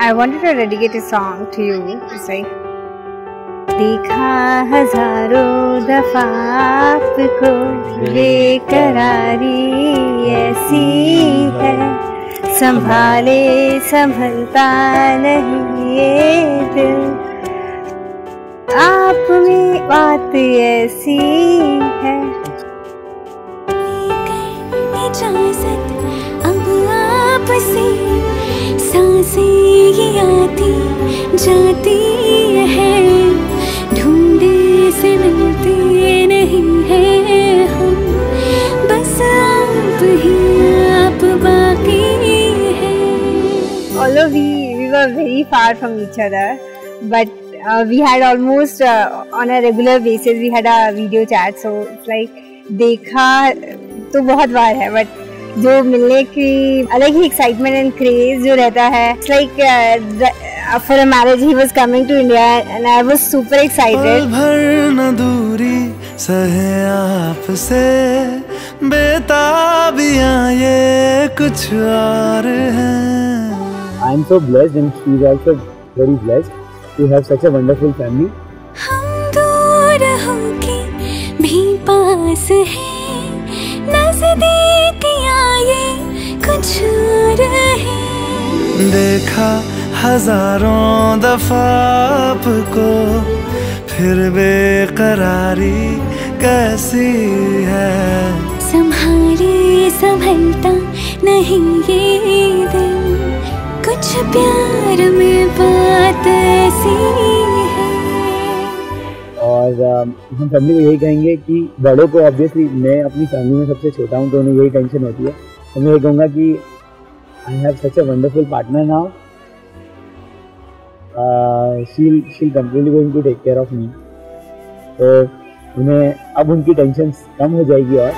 I wanted to dedicate a song to you. It's like देखा हज़ारों दफ़ा आपको बेकरारी ऐसी है संभाले, संभलता नहीं ये दिल आप में बात ऐसी है अब ये आती जाती है ढूंढे से मिलते नहीं है हम बस आप ही आप बाकी है although we we were very far from each other but uh, we had almost uh, on a regular basis we had a video chat so it's like देखा तो बहुत बार है बट जो मिलने की अलग ही एक्साइटमेंट एंड क्रेज जो रहता है। Like for marriage he was coming to India and I was super excited भर न दूरी सहे आपसे बेताबियाँ ये कुछ और हैं। I am so blessed and she is also very blessed to have such a wonderful family. हम दूर होके भी पास हैं। नजदीकियाँ ये कुछ और है देखा हज़ारों दफ़ा आपको फिर बेकरारी कैसी है? संभाले संभलता नहीं ये दिल कुछ प्यार में बात ऐसी। और हम फैमिली को यही कहेंगे कि बड़ों को ऑब्वियसली मैं अपनी फैमिली में सबसे छोटा हूँ तो उन्हें यही टेंशन होती है। तो मैं यही कहूँगा कि I have such a wonderful partner now Sheel Sheel completely going to take care of me तो उन्हें, अब उनकी टेंशन कम हो जाएगी और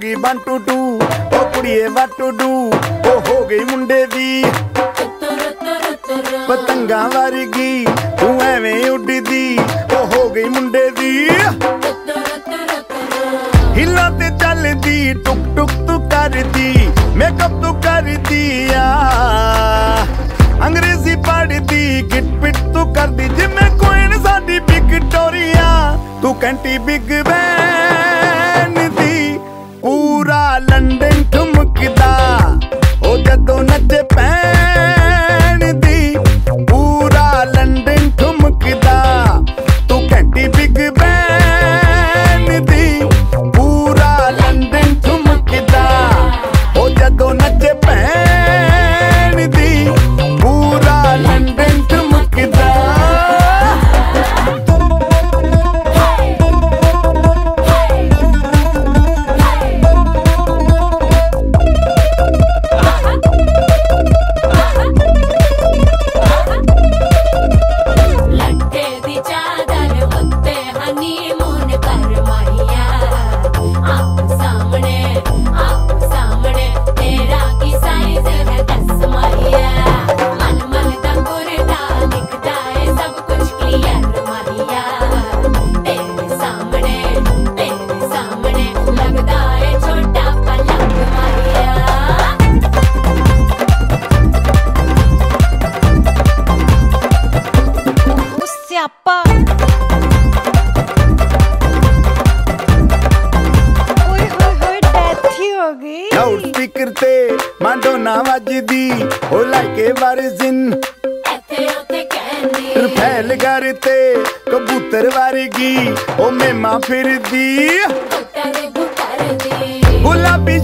ਗਈ 1 ਟੂ 2 ਉਹ ਕੁੜੀਏ ਵਾਟ ਟੂ ਡੂ ਉਹ ਹੋ ਗਈ ਮੁੰਡੇ ਦੀ ਪਤੰਗਾਂ ਵਰਗੀ ਤੂੰ ਐਵੇਂ ਉੱਡਦੀ ਉਹ ਹੋ ਗਈ ਮੁੰਡੇ ਦੀ ਹਿੱਲਾਂ ਤੇ ਚੱਲਦੀ ਟੁਕ ਟੁਕ ਤੂੰ ਕਰਦੀ ਮੇਕਅਪ ਤੂੰ ਕਰਦੀ ਆ ਅੰਗਰੇਜ਼ੀ ਪੜ੍ਹਦੀ ਗਿਟ ਪਿਟ ਤੂੰ ਕਰਦੀ ਜਿਵੇਂ ਕੋਇਨ ਸਾਡੀ ਵਿਕਟੋਰੀਆ ਤੂੰ ਕੈਂਟੀ ਬਿਗ ਬੈਨ पूरा लंडे ਮਾਡੋਨਾ ਵੱਜਦੀ ਉਹ ਲਾਈਕੇ ਵਰਜ਼ਨ। ਇੱਥੇ ਉੱਥੇ ਕਹਿੰਦੀ। ਰਫੈਲ ਘਰ ਤੇ ਕਬੂਤਰ ਵਰਗੀ ਉਹ ਮੇਮਾ ਫਿਰਦੀ। ਗੁੱਟਰ ਗੁੱਟਰ ਦੀ ਗੁਲਾਬੀ